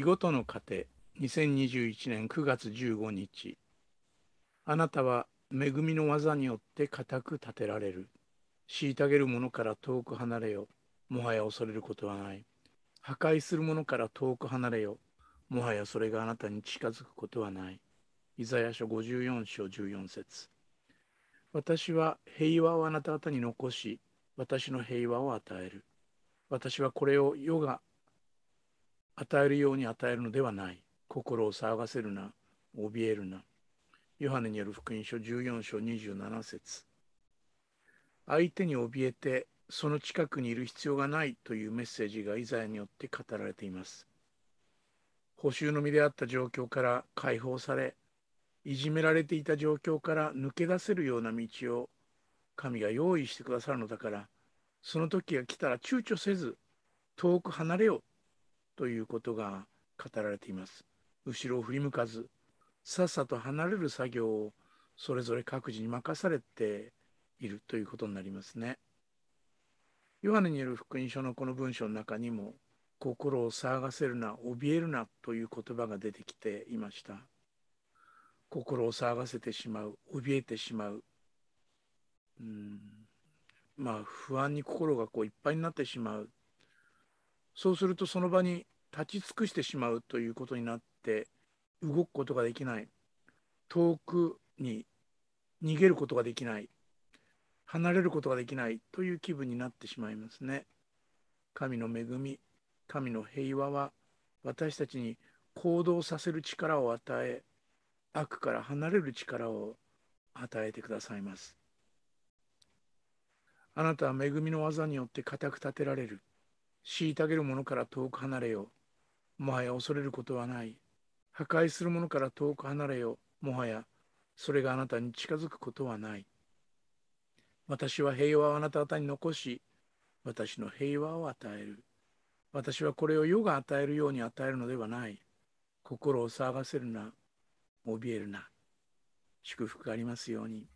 日ごとの糧2021年9月15日。あなたは恵みの技によって固く立てられる。虐げる者から遠く離れよ。もはや恐れることはない。破壊する者から遠く離れよ。もはやそれがあなたに近づくことはない。イザヤ書54章14節。私は平和をあなた方に残し私の平和を与える。私はこれを世が与えるように与えるのではない。心を騒がせるな、怯えるな。ヨハネによる福音書14章27節相手に怯えてその近くにいる必要がないというメッセージがイザヤによって語られています。補修の身であった状況から解放され、いじめられていた状況から抜け出せるような道を神が用意してくださるのだから、その時が来たら躊躇せず遠く離れようということが語られています。後ろを振り向かず、さっさと離れる作業をそれぞれ各自に任されているということになりますね。ヨハネによる福音書のこの文章の中にも、心を騒がせるな、怯えるなという言葉が出てきていました。心を騒がせてしまう、怯えてしまう。うんまあ不安に心がこういっぱいになってしまう。そうするとその場に立ち尽くしてしまうということになって動くことができない遠くに逃げることができない離れることができないという気分になってしまいますね。神の恵み神の平和は私たちに行動させる力を与え悪から離れる力を与えてくださいます。あなたは恵みの技によって固く立てられる。虐げる者から遠く離れよ。もはや恐れることはない。破壊する者から遠く離れよ。もはやそれがあなたに近づくことはない。私は平和をあなた方に残し、私の平和を与える。私はこれを世が与えるように与えるのではない。心を騒がせるな、怯えるな。祝福がありますように。